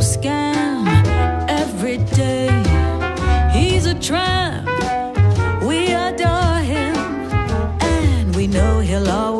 scam every day. He's a tramp. We adore him, and we know he'll always.